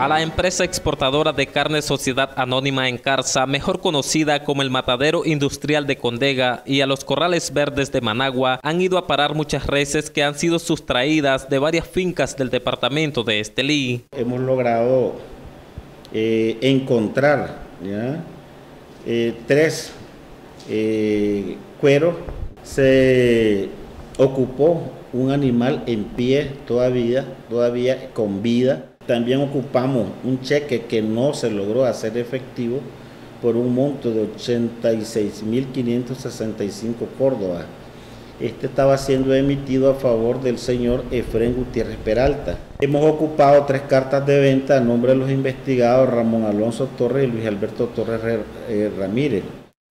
a la empresa exportadora de carne Sociedad Anónima en Carza, mejor conocida como el Matadero Industrial de Condega, y a los Corrales Verdes de Managua han ido a parar muchas reses que han sido sustraídas de varias fincas del departamento de Estelí. Hemos logrado eh, encontrar eh, tres eh, cueros. Se ocupó un animal en pie todavía, todavía con vida también ocupamos un cheque que no se logró hacer efectivo por un monto de 86.565 Córdoba. Este estaba siendo emitido a favor del señor Efren Gutiérrez Peralta. Hemos ocupado tres cartas de venta a nombre de los investigados Ramón Alonso Torres y Luis Alberto Torres eh, Ramírez.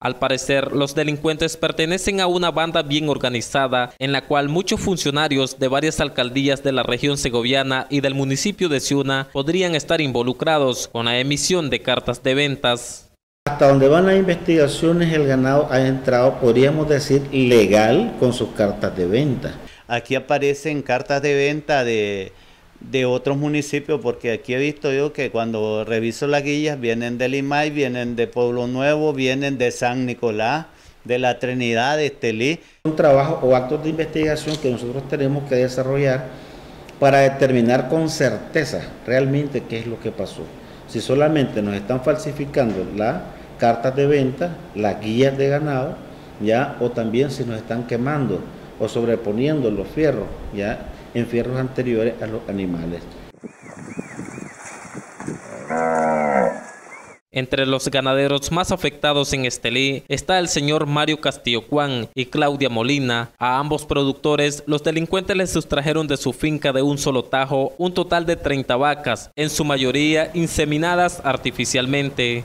Al parecer, los delincuentes pertenecen a una banda bien organizada en la cual muchos funcionarios de varias alcaldías de la región segoviana y del municipio de Ciuna podrían estar involucrados con la emisión de cartas de ventas. Hasta donde van las investigaciones, el ganado ha entrado, podríamos decir, legal con sus cartas de venta. Aquí aparecen cartas de venta de de otros municipios, porque aquí he visto yo que cuando reviso las guías vienen de Limay, vienen de Pueblo Nuevo, vienen de San Nicolás, de la Trinidad, de Estelí. Un trabajo o actos de investigación que nosotros tenemos que desarrollar para determinar con certeza realmente qué es lo que pasó. Si solamente nos están falsificando las cartas de venta, las guías de ganado, ya, o también si nos están quemando o sobreponiendo los fierros, ya, en fierros anteriores a los animales. Entre los ganaderos más afectados en Estelí está el señor Mario Castillo Juan y Claudia Molina. A ambos productores, los delincuentes les sustrajeron de su finca de un solo tajo un total de 30 vacas, en su mayoría inseminadas artificialmente.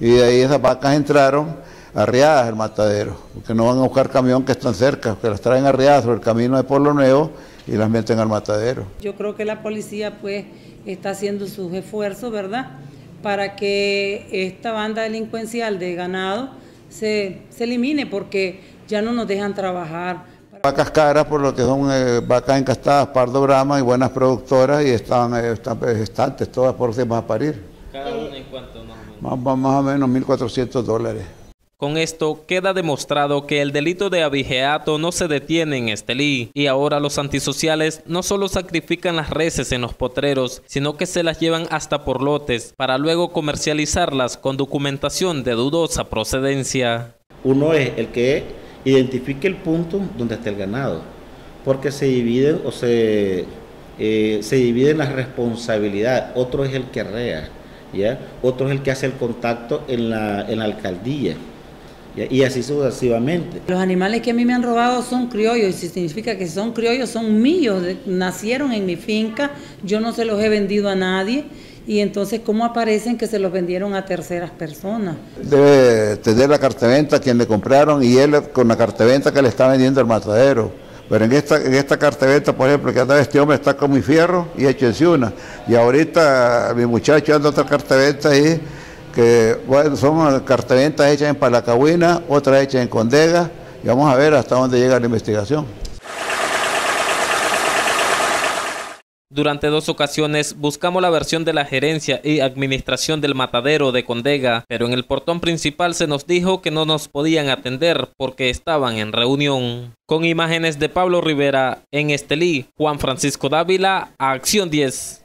Y de ahí esas vacas entraron arriadas al matadero, porque no van a buscar camión que están cerca, que las traen arriadas sobre el camino de Pueblo Nuevo y las meten al matadero. Yo creo que la policía pues está haciendo sus esfuerzos, ¿verdad? Para que esta banda delincuencial de ganado se, elimine porque ya no nos dejan trabajar. Vacas caras por lo que son eh, vacas encastadas, pardo brama y buenas productoras y están, eh, están gestantes todas por a parir. ¿Cada una en cuánto? Más, más o menos 1.400 dólares. Con esto queda demostrado que el delito de abigeato no se detiene en Estelí y ahora los antisociales no solo sacrifican las reses en los potreros, sino que se las llevan hasta por lotes para luego comercializarlas con documentación de dudosa procedencia. Uno es el que identifique el punto donde está el ganado, porque se dividen o se, eh, se dividen las responsabilidades. Otro es el que arrea, ¿ya? otro es el que hace el contacto en la, en la alcaldía y así sucesivamente. Los animales que a mí me han robado son criollos y si significa que son criollos son míos, nacieron en mi finca, yo no se los he vendido a nadie y entonces cómo aparecen que se los vendieron a terceras personas. Debe tener la carteventa a quien le compraron y él con la carteventa que le está vendiendo el matadero. Pero en esta, en esta carteventa, por ejemplo, que anda este hombre está con mi fierro y hecho en una. Y ahorita mi muchacho anda otra carteventa ahí que bueno, son cartaventas hechas en Palacahuina, otras hechas en Condega, y vamos a ver hasta dónde llega la investigación. Durante dos ocasiones buscamos la versión de la gerencia y administración del matadero de Condega, pero en el portón principal se nos dijo que no nos podían atender porque estaban en reunión. Con imágenes de Pablo Rivera en Estelí, Juan Francisco Dávila, Acción 10.